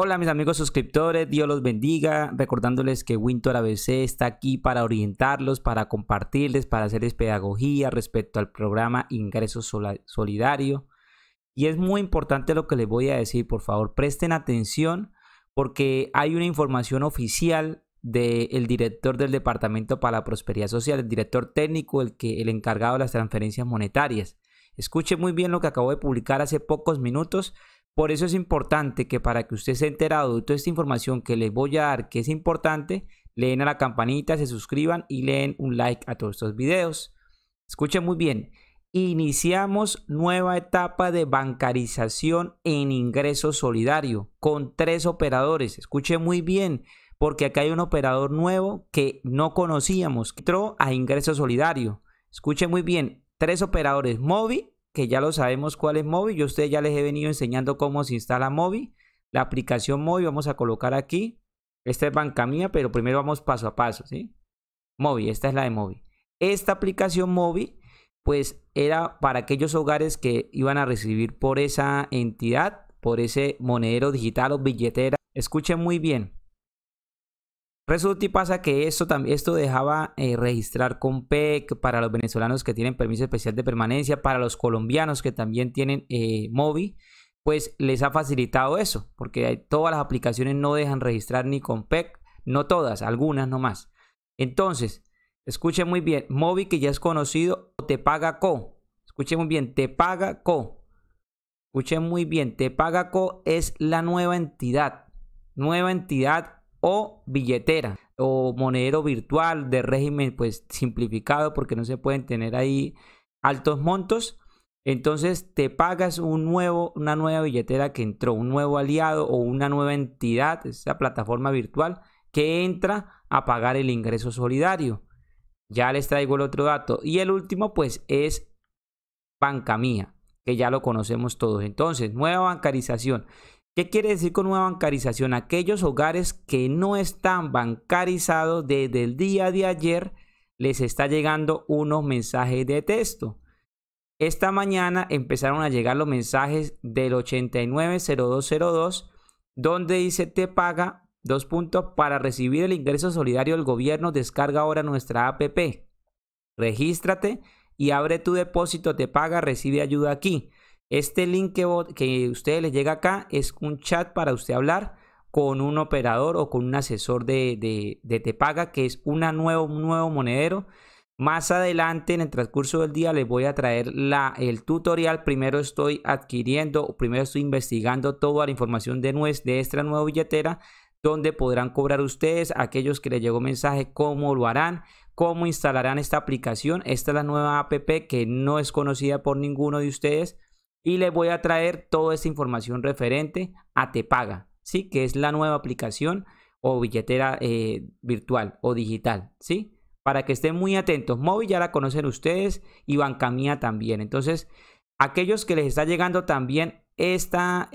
Hola mis amigos suscriptores, Dios los bendiga, recordándoles que Winter ABC está aquí para orientarlos, para compartirles, para hacerles pedagogía respecto al programa Ingreso Solidario. Y es muy importante lo que les voy a decir, por favor, presten atención porque hay una información oficial del director del Departamento para la Prosperidad Social, el director técnico, el, que, el encargado de las transferencias monetarias. Escuche muy bien lo que acabo de publicar hace pocos minutos por eso es importante que para que usted se enterado de toda esta información que les voy a dar, que es importante, leen a la campanita, se suscriban y leen un like a todos estos videos. Escuchen muy bien. Iniciamos nueva etapa de bancarización en ingreso solidario con tres operadores. Escuchen muy bien, porque acá hay un operador nuevo que no conocíamos. Entró a ingreso solidario. Escuchen muy bien, tres operadores, Movi, que ya lo sabemos cuál es Mobi. Yo a ustedes ya les he venido enseñando cómo se instala Mobi. La aplicación Mobi vamos a colocar aquí. Esta es banca mía, pero primero vamos paso a paso, ¿sí? Mobi, esta es la de Mobi. Esta aplicación Mobi, pues era para aquellos hogares que iban a recibir por esa entidad, por ese monedero digital o billetera. Escuchen muy bien. Resulta y pasa que esto, esto dejaba eh, registrar con PEC para los venezolanos que tienen permiso especial de permanencia, para los colombianos que también tienen eh, MOVI, pues les ha facilitado eso, porque todas las aplicaciones no dejan registrar ni con PEC, no todas, algunas nomás. Entonces, escuchen muy bien, MOVI que ya es conocido, te paga CO. Escuchen muy bien, te paga CO. Escuchen muy bien, te paga CO es la nueva entidad, nueva entidad o billetera o monedero virtual de régimen pues simplificado porque no se pueden tener ahí altos montos. Entonces te pagas un nuevo, una nueva billetera que entró, un nuevo aliado o una nueva entidad, esa plataforma virtual que entra a pagar el ingreso solidario. Ya les traigo el otro dato. Y el último pues es Banca Mía, que ya lo conocemos todos. Entonces, nueva bancarización. ¿Qué quiere decir con nueva bancarización? Aquellos hogares que no están bancarizados desde el día de ayer, les está llegando unos mensajes de texto. Esta mañana empezaron a llegar los mensajes del 890202, donde dice te paga dos puntos para recibir el ingreso solidario del gobierno. Descarga ahora nuestra app. Regístrate y abre tu depósito, te paga, recibe ayuda aquí. Este link que, que usted le llega acá es un chat para usted hablar con un operador o con un asesor de, de, de Te Paga, que es una nuevo, un nuevo monedero. Más adelante, en el transcurso del día, les voy a traer la, el tutorial. Primero estoy adquiriendo, primero estoy investigando toda la información de, de esta nueva billetera, donde podrán cobrar ustedes, aquellos que les llegó mensaje, cómo lo harán, cómo instalarán esta aplicación. Esta es la nueva app que no es conocida por ninguno de ustedes y les voy a traer toda esta información referente a Te Paga, ¿sí? Que es la nueva aplicación o billetera eh, virtual o digital, ¿sí? Para que estén muy atentos. Móvil ya la conocen ustedes y Bancamía también. Entonces, aquellos que les está llegando también esta,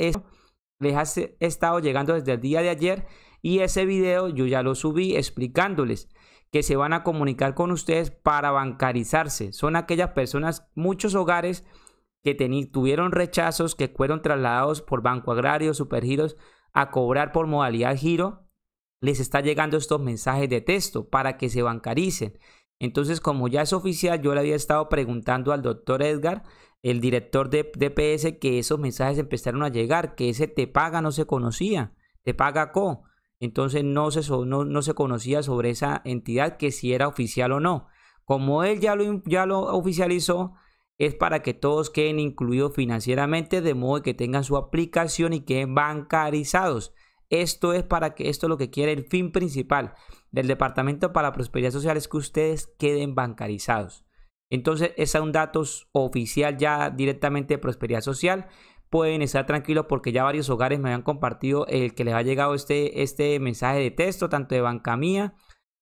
les ha estado llegando desde el día de ayer y ese video yo ya lo subí explicándoles que se van a comunicar con ustedes para bancarizarse. Son aquellas personas, muchos hogares que tuvieron rechazos que fueron trasladados por Banco Agrario, Supergiros a cobrar por modalidad giro, les está llegando estos mensajes de texto para que se bancaricen. Entonces, como ya es oficial, yo le había estado preguntando al doctor Edgar, el director de DPS, que esos mensajes empezaron a llegar, que ese te paga no se conocía, te paga co. Entonces no se, no, no se conocía sobre esa entidad que si era oficial o no. Como él ya lo, ya lo oficializó, es para que todos queden incluidos financieramente de modo que tengan su aplicación y queden bancarizados. Esto es para que esto es lo que quiere el fin principal del Departamento para la Prosperidad Social es que ustedes queden bancarizados. Entonces, es un dato oficial ya directamente de Prosperidad Social. Pueden estar tranquilos porque ya varios hogares me han compartido el que les ha llegado este, este mensaje de texto, tanto de Banca Mía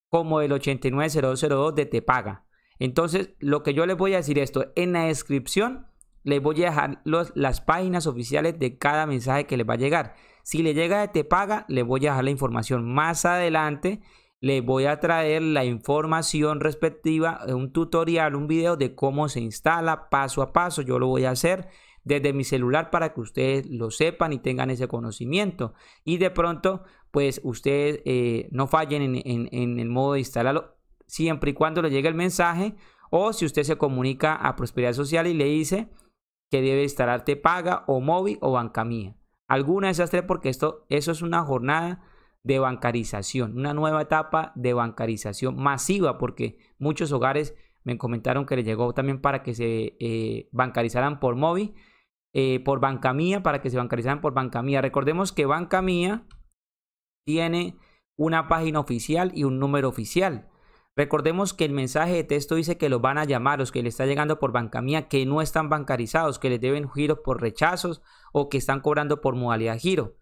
como del 89002 de Te Paga. Entonces, lo que yo les voy a decir esto, en la descripción les voy a dejar las páginas oficiales de cada mensaje que les va a llegar. Si le llega de Te Paga, les voy a dejar la información. Más adelante les voy a traer la información respectiva, un tutorial, un video de cómo se instala paso a paso. Yo lo voy a hacer. desde mi celular para que ustedes lo sepan y tengan ese conocimiento. Y de pronto, pues ustedes eh, no fallen en, en, el modo de instalarlo siempre y cuando le llegue el mensaje o si usted se comunica a Prosperidad Social y le dice que debe instalarte paga o móvil o banca mía. Alguna de esas tres porque esto, eso es una jornada de bancarización, una nueva etapa de bancarización masiva porque muchos hogares me comentaron que le llegó también para que se eh, bancarizaran por móvil, eh, por banca mía, para que se bancarizaran por banca mía. Recordemos que banca mía tiene una página oficial y un número oficial. Recordemos que el mensaje de texto dice que los van a llamar, los que le está llegando por banca mía, que no están bancarizados, que les deben giros por rechazos o que están cobrando por modalidad giro.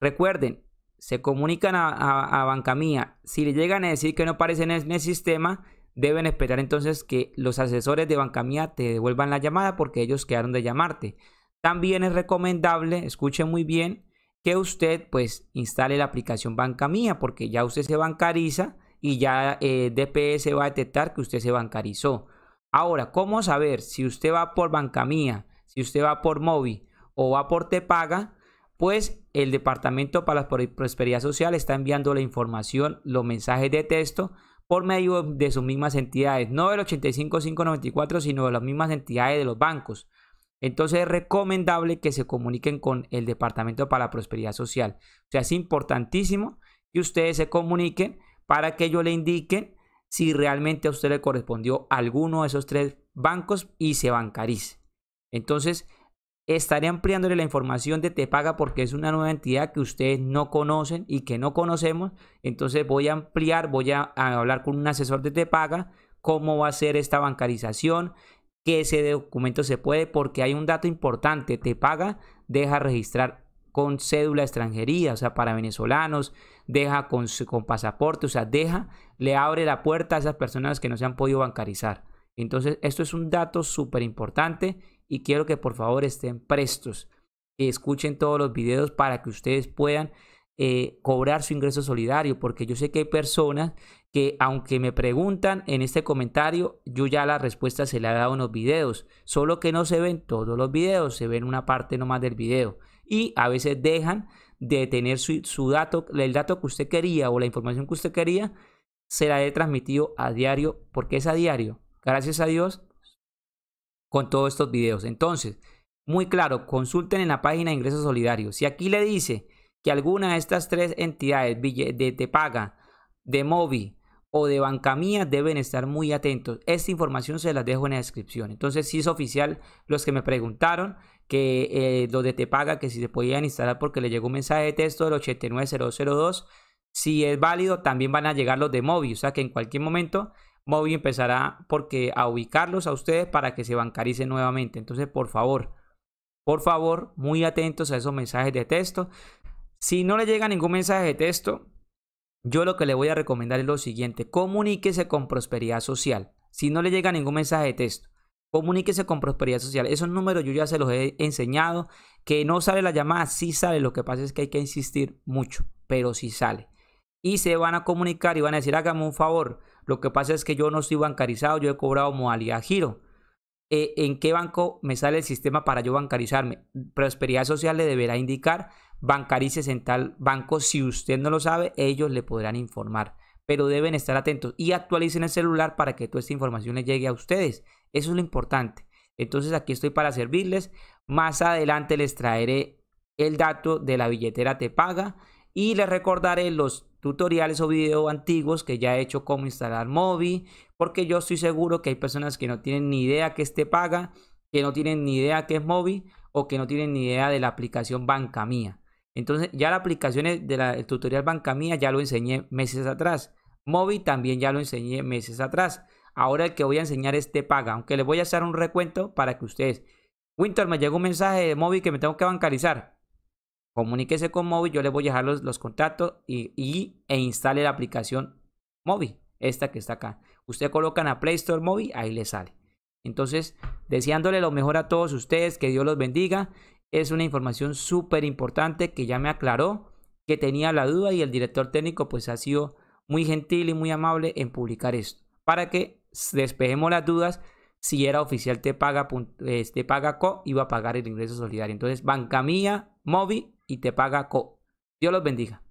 Recuerden, se comunican a, a, mía. Si le llegan a decir que no aparecen en el sistema, deben esperar entonces que los asesores de banca mía te devuelvan la llamada porque ellos quedaron de llamarte. También es recomendable, escuche muy bien, que usted pues instale la aplicación banca mía porque ya usted se bancariza y ya eh, DPS va a detectar que usted se bancarizó. Ahora, ¿cómo saber si usted va por banca mía, si usted va por móvil o va por Te Paga? Pues el Departamento para la Prosperidad Social está enviando la información, los mensajes de texto por medio de sus mismas entidades, no del 85594, sino de las mismas entidades de los bancos. Entonces es recomendable que se comuniquen con el Departamento para la Prosperidad Social. O sea, es importantísimo que ustedes se comuniquen para que ellos le indiquen si realmente a usted le correspondió alguno de esos tres bancos y se bancarice. Entonces, estaré ampliándole la información de Te Paga porque es una nueva entidad que ustedes no conocen y que no conocemos. Entonces voy a ampliar, voy a, hablar con un asesor de Te Paga cómo va a ser esta bancarización, qué ese documento se puede, porque hay un dato importante, Te Paga deja registrar con cédula extranjería, o sea, para venezolanos, deja con, con pasaporte, o sea, deja, le abre la puerta a esas personas que no se han podido bancarizar. Entonces, esto es un dato súper importante y quiero que por favor estén prestos, que escuchen todos los videos para que ustedes puedan eh, cobrar su ingreso solidario, porque yo sé que hay personas que aunque me preguntan en este comentario, yo ya la respuesta se la he dado en los videos, solo que no se ven todos los videos, se ven una parte nomás del video y a veces dejan de tener su, su dato, el dato que usted quería o la información que usted quería, se la he transmitido a diario, porque es a diario. Gracias a Dios, con todos estos videos. Entonces, muy claro, consulten en la página de ingresos solidarios. Si aquí le dice que alguna de estas tres entidades de Te Paga, de Movi o de Banca Mía deben estar muy atentos. Esta información se las dejo en la descripción. Entonces, si es oficial, los que me preguntaron que eh, los de Te Paga, que si se podían instalar porque le llegó un mensaje de texto del 89002, si es válido, también van a llegar los de Movi. O sea que en cualquier momento Mobi empezará porque a ubicarlos a ustedes para que se bancaricen nuevamente. Entonces, por favor, por favor, muy atentos a esos mensajes de texto. Si no le llega ningún mensaje de texto, yo lo que le voy a recomendar es lo siguiente, comuníquese con Prosperidad Social. Si no le llega ningún mensaje de texto, comuníquese con Prosperidad Social. Esos números yo ya se los he enseñado. Que no sale la llamada, sí sale. Lo que pasa es que hay que insistir mucho, pero sí sale. Y se van a comunicar y van a decir, hágame un favor lo que pasa es que yo no estoy bancarizado, yo he cobrado modalidad giro. Eh, ¿En qué banco me sale el sistema para yo bancarizarme? Prosperidad Social le deberá indicar bancarices en tal banco. Si usted no lo sabe, ellos le podrán informar. Pero deben estar atentos y actualicen el celular para que toda esta información les llegue a ustedes. Eso es lo importante. Entonces aquí estoy para servirles. Más adelante les traeré el dato de la billetera Te Paga y les recordaré los tutoriales o videos antiguos que ya he hecho cómo instalar Mobi, porque yo estoy seguro que hay personas que no tienen ni idea que este paga, que no tienen ni idea que es Mobi o que no tienen ni idea de la aplicación Banca Mía. Entonces ya la aplicación del tutorial Banca Mía ya lo enseñé meses atrás. Mobi también ya lo enseñé meses atrás. Ahora el que voy a enseñar es Te Paga, aunque les voy a hacer un recuento para que ustedes... Winter, me llegó un mensaje de Mobi que me tengo que bancarizar comuníquese con Mobi, yo le voy a dejar los, contactos y, e instale la aplicación Mobi, esta que está acá. Usted coloca en la Play Store Mobi, ahí le sale. Entonces, deseándole lo mejor a todos ustedes, que Dios los bendiga. Es una información súper importante que ya me aclaró que tenía la duda y el director técnico pues ha sido muy gentil y muy amable en publicar esto para que despejemos las dudas si era oficial te paga, te paga co, iba a pagar el ingreso solidario. Entonces, banca mía, Movi y te paga co. Dios los bendiga.